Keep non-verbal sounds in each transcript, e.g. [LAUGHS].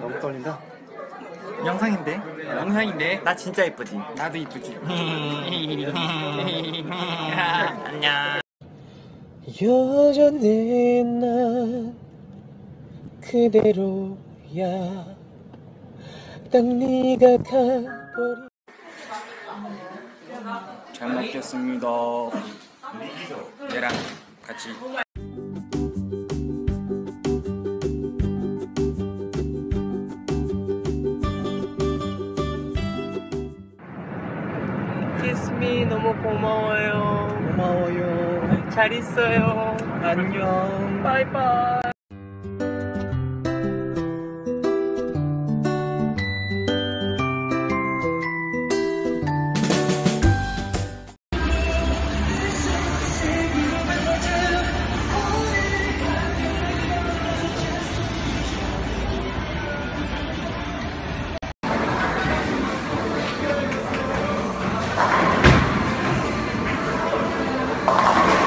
너무 떨린다. 영상인데? 영상인데 나 진짜 이쁘지? 나도 이쁘지. [LAUGHS] 안녕. 여전히 난 그대로야. 딱 네가 가버린 잘 먹겠습니다. 얘랑 같이. 키스미 너무 고마워요. 고마워요. 잘 있어요. 안녕. 바이바이. 이제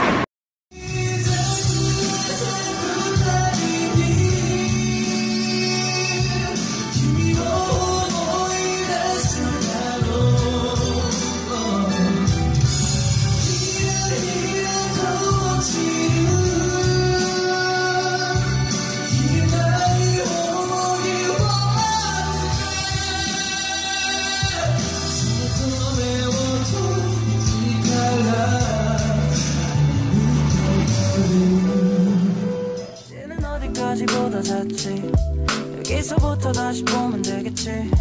어디까지보다 잤지 여기서부터 다시 보면 되겠지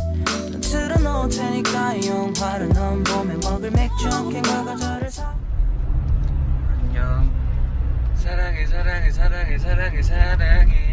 넌 틀어놓을 테니까 이 영화를 넌 봄에 먹을 맥주 캔과 과자를 사 안녕. 사랑해, 사랑해, 사랑해, 사랑해, 사랑해.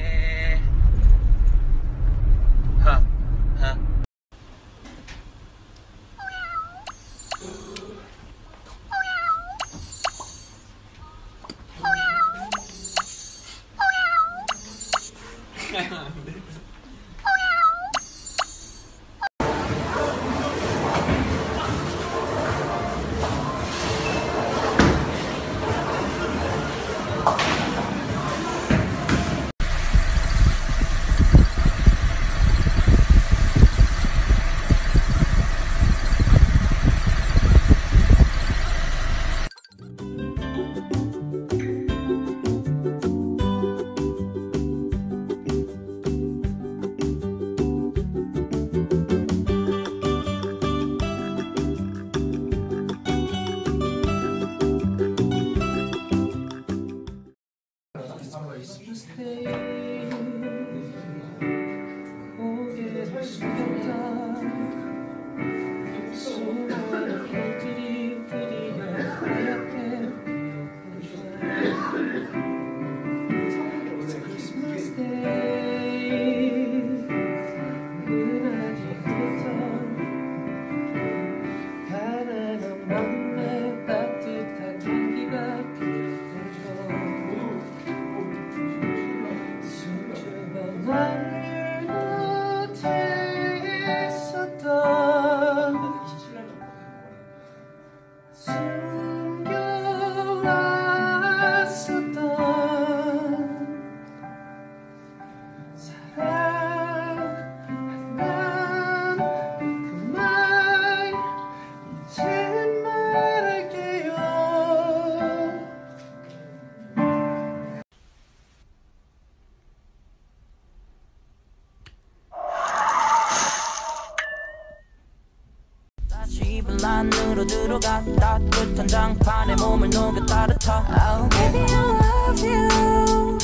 입을 안으로 들어가 따뜻한 장판에 몸을 녹여 따뜻하 Oh baby I love you.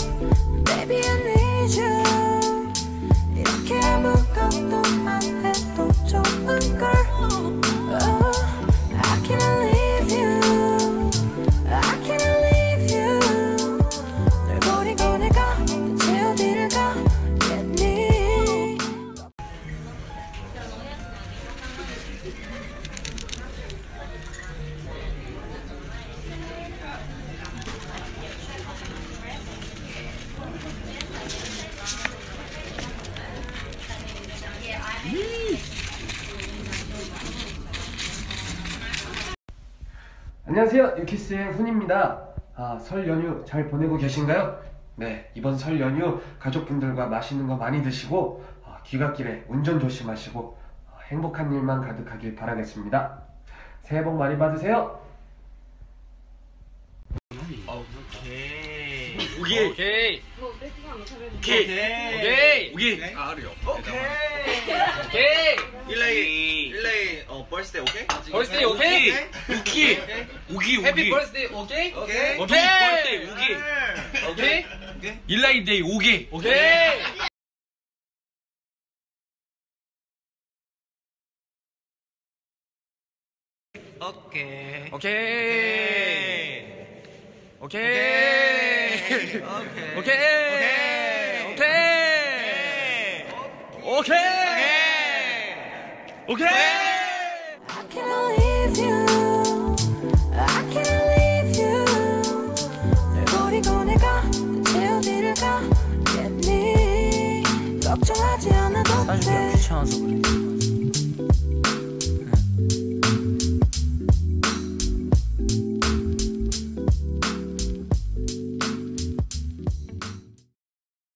Baby I need you. 이렇게 안녕하세요. 유키스의 훈입니다. 아, 설 연휴 잘 보내고 계신가요? 네, 이번 설 연휴 가족분들과 맛있는 거 많이 드시고 아, 귀갓길에 운전 조심하시고 행복한 일만 가득하길 바라겠습니다. 새해 복 많이 받으세요. 오케이. 오케이. 오케이. 오케이. 아르요. 오케이. 일레이 일레이 어 벌스데이 오케이? 벌스데이 오케이. 우기. 우기 해피 벌스데이 오케이? 오케이. 오케이. 벌스데이 우기. 오케이? 일라이 데이 오케이. 오케이. 오케이. 오케이. 오케이. 오케이. 오케이. 오케이. 오케이. 오케이. 사실 그냥 귀찮아서 그래.